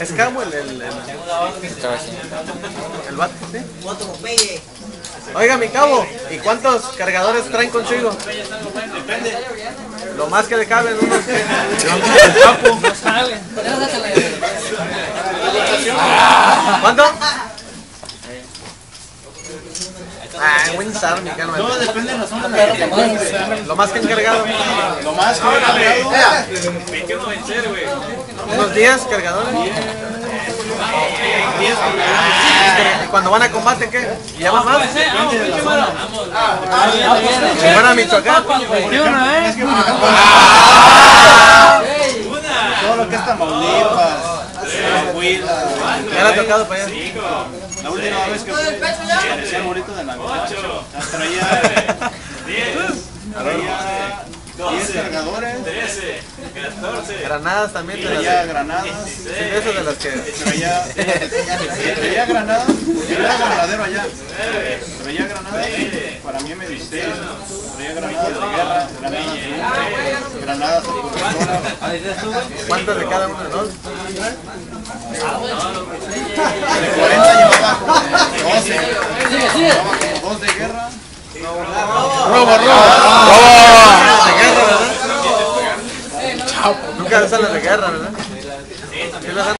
Es Camo el, el, el, el vato, ¿sí? Oiga, mi cabo, ¿y cuántos cargadores traen consigo? Depende. Lo más que le caben, unos. ¿Cuánto? Ah, Wings Army. Todo depende de la zona de la que Lo más que han cargado. Lo más que he cargado, Unos 10 cargadores. ¿Y cuando van a combate qué? ¿Llaman más? Si van a Michoacán. todo lo que es Tamaulipas. Ya le ha tocado para allá. La última vez que fui, el bonito de Navidad. Traía, traía 10 cargadores, Granadas también. Traía. granadas, sí, de esas de las que... traía, traía granadas, granadero allá. Traía granadas. Para mí me diste, traía granadas de guerra, granadas de de ¿Cuántas de cada uno? ¿Dos? De 40 llevaba como 12. Llevaba como 2 de guerra. ¡Robo, robo! ¡Robo! De guerra, ¿verdad? Nunca usan las de guerra, ¿verdad?